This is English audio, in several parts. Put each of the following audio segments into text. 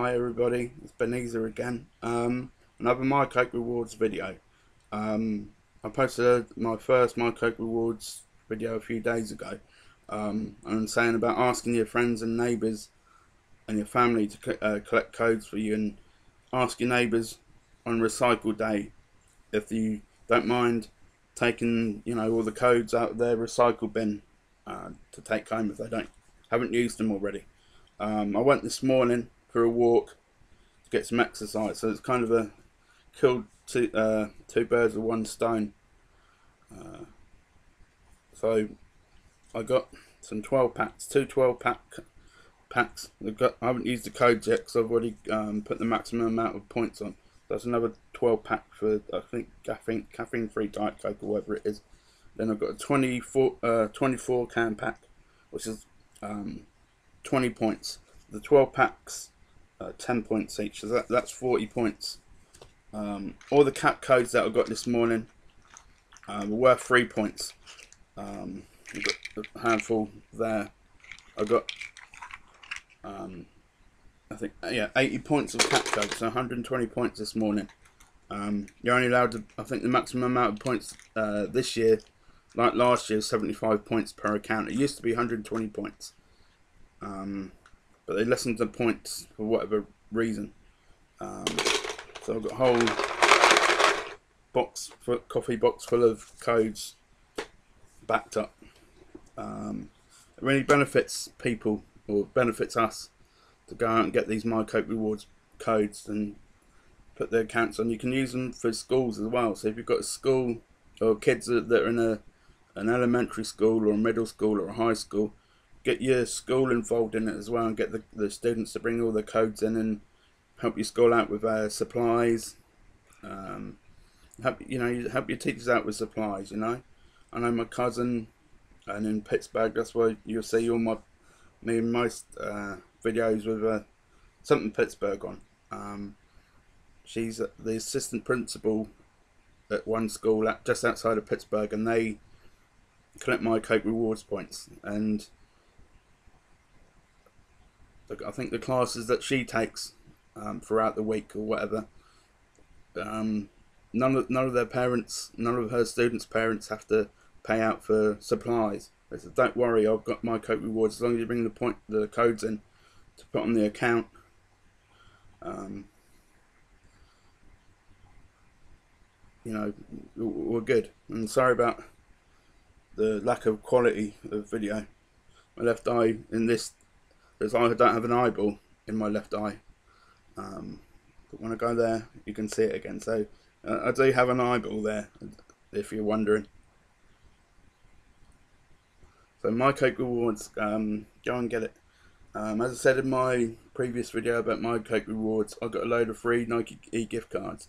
Hi everybody, it's Benezer again. Um, another My Coke Rewards video. Um, I posted my first My Coke Rewards video a few days ago. Um, I'm saying about asking your friends and neighbours and your family to uh, collect codes for you and ask your neighbours on recycle day if you don't mind taking you know all the codes out of their recycle bin uh, to take home if they don't haven't used them already. Um, I went this morning for a walk get some exercise. So it's kind of a killed two uh, two birds with one stone. Uh, so I got some 12 packs, two 12 pack packs. Got, I haven't used the codes yet because I've already um, put the maximum amount of points on. That's another 12 pack for I think caffeine caffeine free diet coke or whatever it is. Then I've got a 24 uh, 24 can pack, which is um, 20 points. The 12 packs uh, 10 points each. So that, that's 40 points. Um, all the cap codes that I got this morning uh, were worth 3 points. Um, have got a handful there. I got, um, I think, uh, yeah, 80 points of cap codes, so 120 points this morning. Um, you're only allowed to, I think the maximum amount of points uh, this year, like last year, 75 points per account. It used to be 120 points. Um, but they lessened the points for whatever reason. Um, so I've got a whole box, for, coffee box full of codes backed up. Um, it really benefits people or benefits us to go out and get these My Coke Rewards codes and put their accounts on. You can use them for schools as well. So if you've got a school or kids that are in a an elementary school or a middle school or a high school, get your school involved in it as well and get the, the students to bring all the codes in and help your school out with uh, supplies. Um, help you know help your teachers out with supplies. You know, I know my cousin, and in Pittsburgh, that's where you'll see all my me and most uh, videos with uh, something Pittsburgh on. Um, she's the assistant principal at one school at, just outside of Pittsburgh, and they collect my Coke rewards points and I think the classes that she takes um, throughout the week or whatever, um, none of none of their parents, none of her students' parents have to pay out for supplies. They said, "Don't worry, I've got my Coke rewards as long as you bring the point the codes in to put on the account." Um, you know, we're good. And sorry about the lack of quality of video. My left eye in this because I don't have an eyeball in my left eye. Um, but when I go there, you can see it again. So uh, I do have an eyeball there, if you're wondering. So my Coke Rewards, um, go and get it. Um, as I said in my previous video about my Coke Rewards, I got a load of free Nike e-gift cards.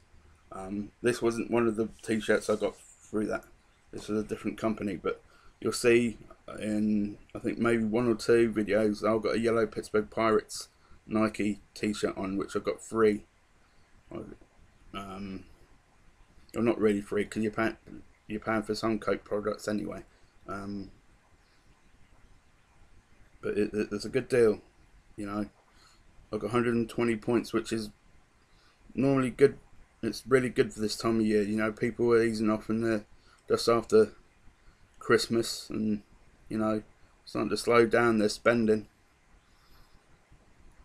Um, this wasn't one of the t-shirts I got through that. This was a different company, but you'll see in I think maybe one or two videos. I've got a yellow Pittsburgh Pirates Nike t-shirt on which I've got free. Um, or not really free because you're paying, you're paying for some Coke products anyway. Um, but it, it, it's a good deal you know. I've got 120 points which is normally good. It's really good for this time of year you know. People are easing off and they're just after Christmas and you know, starting to slow down their spending.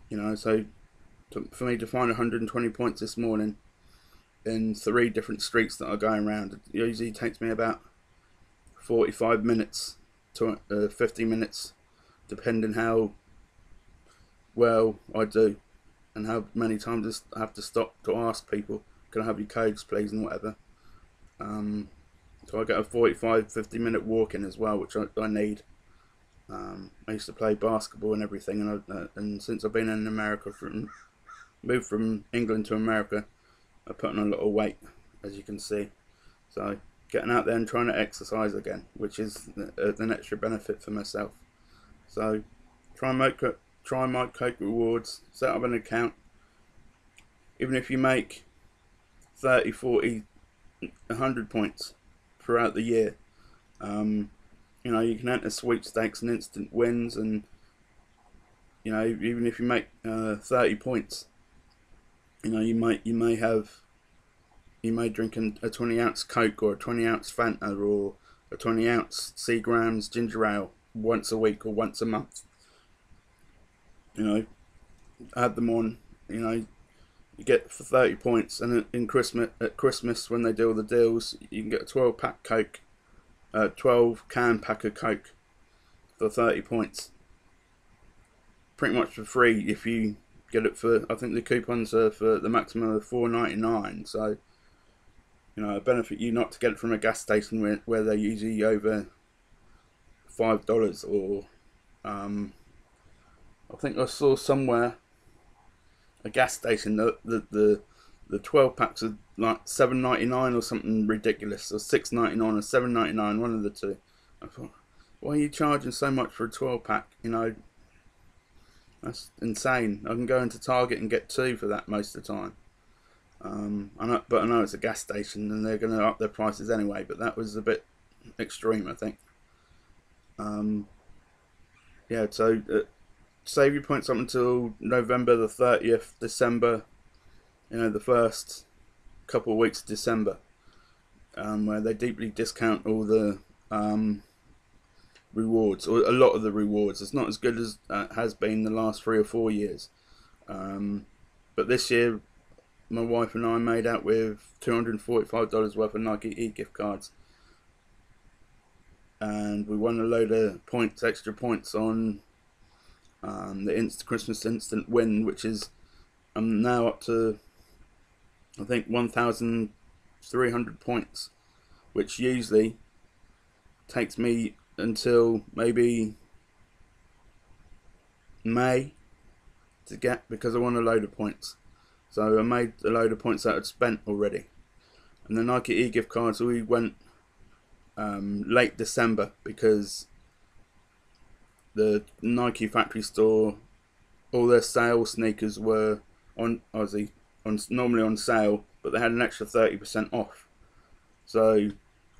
You know, so to, for me to find 120 points this morning in three different streets that are going around, it usually takes me about 45 minutes to uh, 50 minutes, depending how well I do and how many times I have to stop to ask people, can I have your codes please and whatever. Um, so I get a 45, 50 minute walk in as well, which I, I need. Um, I used to play basketball and everything, and, I, uh, and since I've been in America, from moved from England to America, I put on a lot of weight, as you can see. So getting out there and trying to exercise again, which is uh, an extra benefit for myself. So try make try make Coke rewards, set up an account. Even if you make 30, 40, 100 points, throughout the year. Um, you know, you can enter sweepstakes and instant wins, and you know, even if you make uh, 30 points, you know, you might you may have you may drink a 20 ounce Coke or a 20 ounce Fanta or a 20 ounce Seagram's ginger ale once a week or once a month. You know, add them on. You know, you get for 30 points, and in Christmas at Christmas when they do all the deals, you can get a 12 pack Coke, a 12 can pack of Coke for 30 points. Pretty much for free if you get it for. I think the coupons are for the maximum of 4.99. So you know, it benefit you not to get it from a gas station where, where they're usually over five dollars or um, I think I saw somewhere a gas station the the the, the twelve packs are like seven ninety nine or something ridiculous or six ninety nine or seven ninety nine one of the two. I thought, why are you charging so much for a twelve pack? You know, that's insane. I can go into Target and get two for that most of the time. Um, I know, but I know it's a gas station and they're going to up their prices anyway. But that was a bit extreme, I think. Um, yeah, so uh, save your points up until November the thirtieth, December. You know, the first couple of weeks of December, um, where they deeply discount all the um, rewards or a lot of the rewards. It's not as good as uh, has been the last three or four years. Um, but this year my wife and I made out with $245 worth of Nike e-gift cards. And we won a load of points, extra points on um, the Christmas Instant Win, which is I'm now up to, I think, 1,300 points, which usually takes me until maybe May to get because I want a load of points. So I made a load of points that I'd spent already. And the Nike e-gift cards, we went um, late December because the Nike factory store, all their sale sneakers were on Aussie, on normally on sale, but they had an extra 30% off. So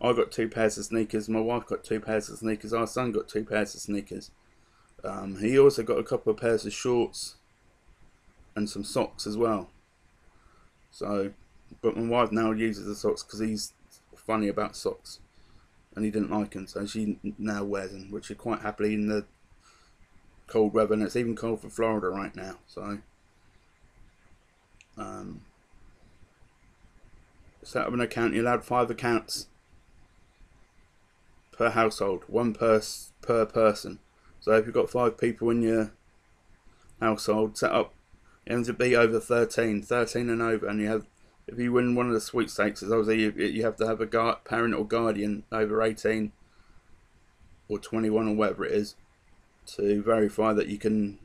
I got two pairs of sneakers, my wife got two pairs of sneakers, our son got two pairs of sneakers. Um, he also got a couple of pairs of shorts and some socks as well. So, but my wife now uses the socks because he's funny about socks, and he didn't like them, so she now wears them, which are quite happily in the cold weather, and it's even cold for Florida right now. So, um, set up an account. You're allowed five accounts per household, one per per person. So if you've got five people in your household, set up it ends up be over 13, 13 and over, and you have if you win one of the sweepstakes, obviously you, you have to have a guard, parent or guardian over 18 or 21 or whatever it is to verify that you can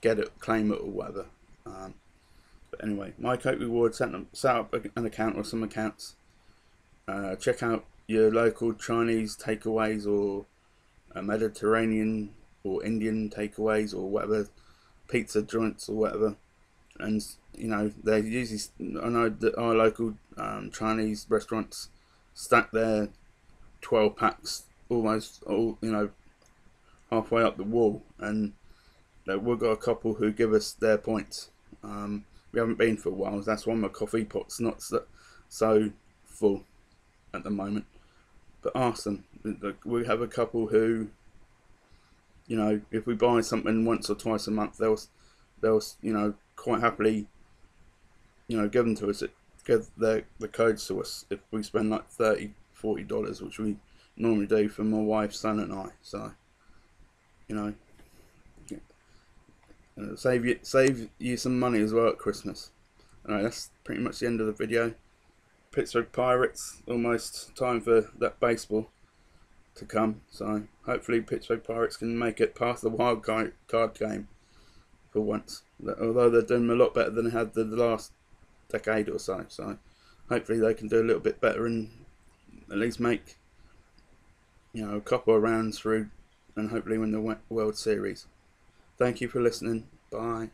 get it, claim it or whatever. Um, but anyway, my Coke Reward set, up, set up an account or some accounts. Uh, check out your local Chinese takeaways or uh, Mediterranean or Indian takeaways or whatever pizza joints or whatever, and you know they usually I know that our local um, Chinese restaurants stack their twelve packs almost all you know halfway up the wall, and we've got a couple who give us their points. Um, we haven't been for a while. That's why my coffee pot's not so, so full at the moment. But them. We have a couple who you know, if we buy something once or twice a month, they'll they'll you know quite happily, you know, give them to us, give the the codes to us if we spend like 30 40 dollars, which we normally do for my wife, son, and I. So, you know, uh, save you save you some money as well at Christmas. Alright, that's pretty much the end of the video. Pittsburgh Pirates, almost time for that baseball to come. So hopefully Pittsburgh Pirates can make it past the wild card game for once. Although they're doing a lot better than they had the last decade or so. So hopefully they can do a little bit better and at least make you know a couple of rounds through and hopefully win the World Series. Thank you for listening. Bye.